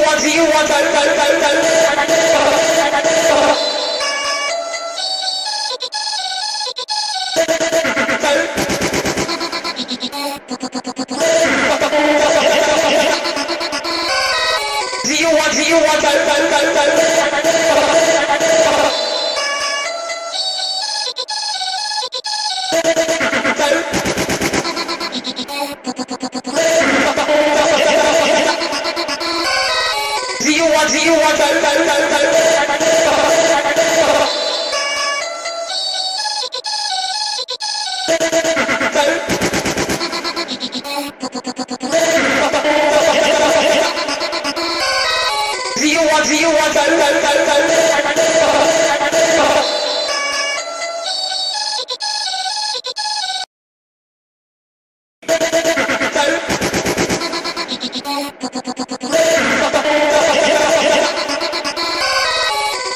want, do you want, go, go, go. Do you want, 自由はだるだるだるだる自由は自由はだるだるだるだるだる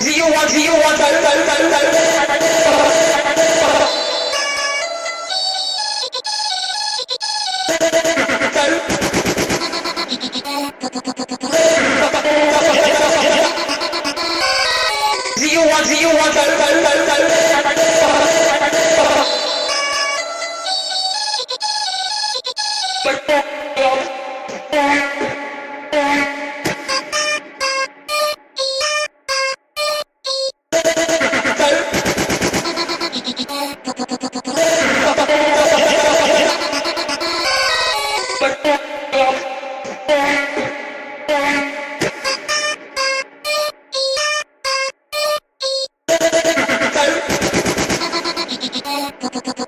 Do you want, do you want, do you want, do you want, do you want, do you want, Thank you. ここここ